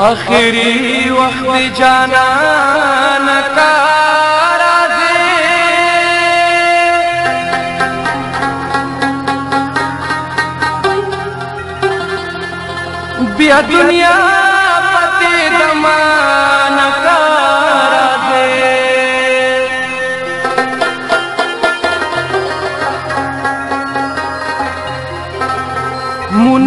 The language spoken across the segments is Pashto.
آخری وقت جانان کا بیا دنیا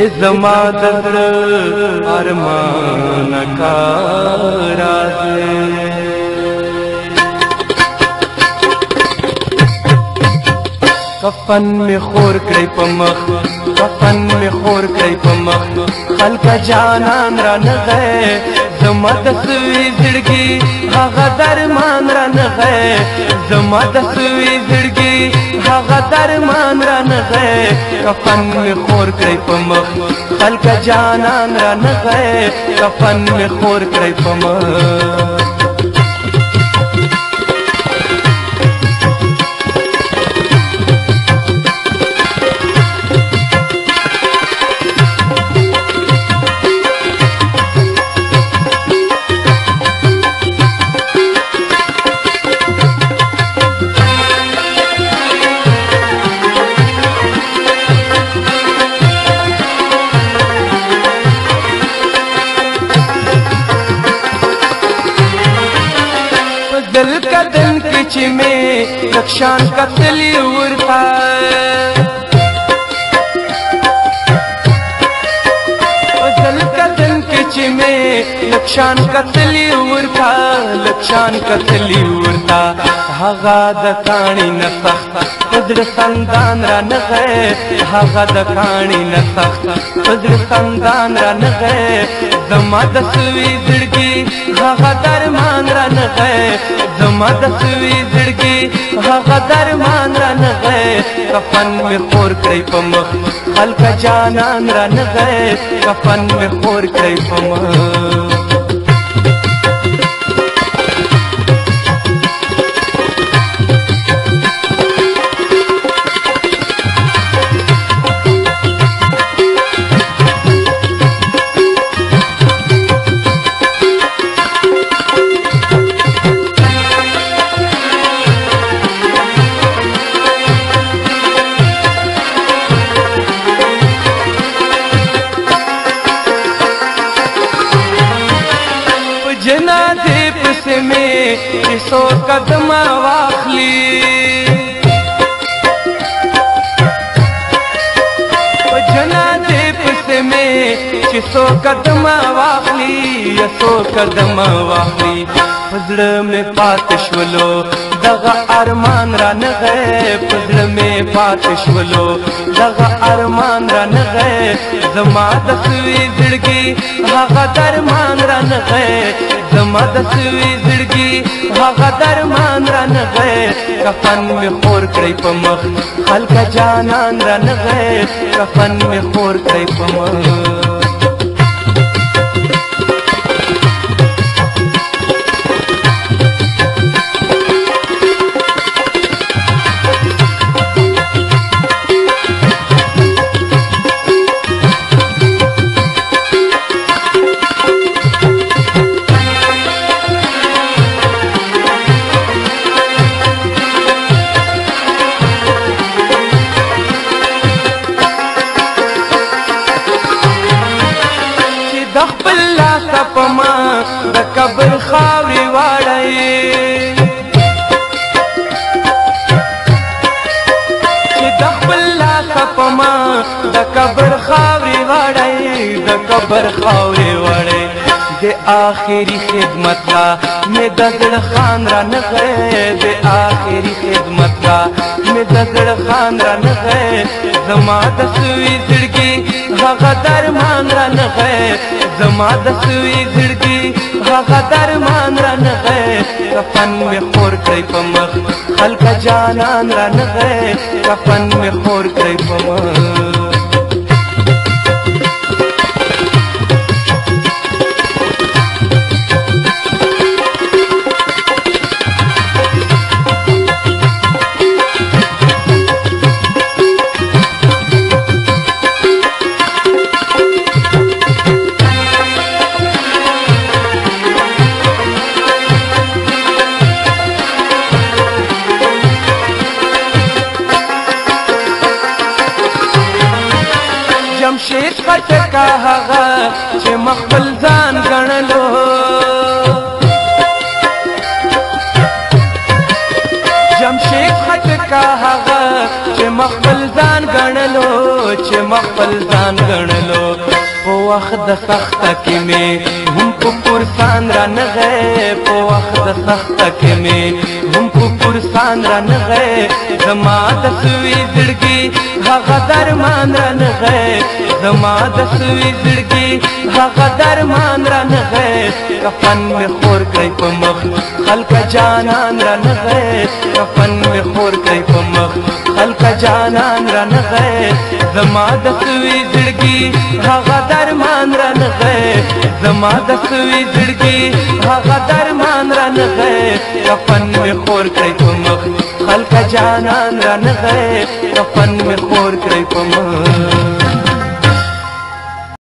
اے زما دتر ارمان کا راز کفن می خور کړی په مخ کفن می خور کړی په مخ خلک جانان را نه غه زما د سوي زړګي هغه درمان را نه غه زما د سوي زړګي هغه درمان را نغې کفن می خور کړی په مخ خلک جانان را نغې کفن می خور کړی په مخ بدن کې چې مې نقشان قتل ورته چې مې لکشان قتل ورتا لکشان قتل ورتا هغه د کانی نه تخت پدر سندان را نغه هغه د کانی نه تخت پدر سندان را نغه زما د سوي زړګي هغه درمان را نغه زمد خوی زړګي هغه درمان را نه غي کفن می خور کړی په مخ خلک جانان را نه غي کفن می خور کړی په مخ پسې مې څو قدم واخلي جنان دې پسې مې چې څو قدم واخلي څو قدم واخلي پزړه مې پاتشولو دغه ارمان را نه غې پزړه مې پاتشولو دغه ارمان را نه غې زما د سوي زړګي هغه درمان را نه غې زما د سوي زړګي هغه درمان را نه غیر کفن می خور کړی په مخ خلک جانان را نه غیر کفن می خور کړی په مخ کابل خاورې واړی چې د خپل لاس په ما د قبر خاورې واړی د قبر خاورې واړی د آخري خدمت لا مې د خان را نغې د آخري خدمت لا مې د زړه خان را نه زما د سوي زړګي هغه درمان را نه زما د سوي زړګي هغه درمان را نه کفن مې خور کړی په مخ خلک جانان را نه کفن مې خور کړی په مخ شهید پټکا هغه چې مخبل ځان ګڼلو جمشید پټکا هغه چې مخبل ځان ګڼلو چې مخبل ځان ګڼلو وخت د سخت کې مې هم په پرسان را نغې په وخت د سخت کې مې هم په پرسان را نغې زما د سوي زړګي هغه درمان را نغې زما د سوي زړګي هغه درمان را نغې کفن مې خور کړې په مخ خلک جانان را نغې کفن مې خور کړې په مخ جانان را نغی زما د سوی زړګي هغه درمان را نغی زما د سوی زړګي هغه درمان را نغی کفن می خور کړی په مخ خلک جانان را نغی کفن می خور کړی په مخ